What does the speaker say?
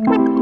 you.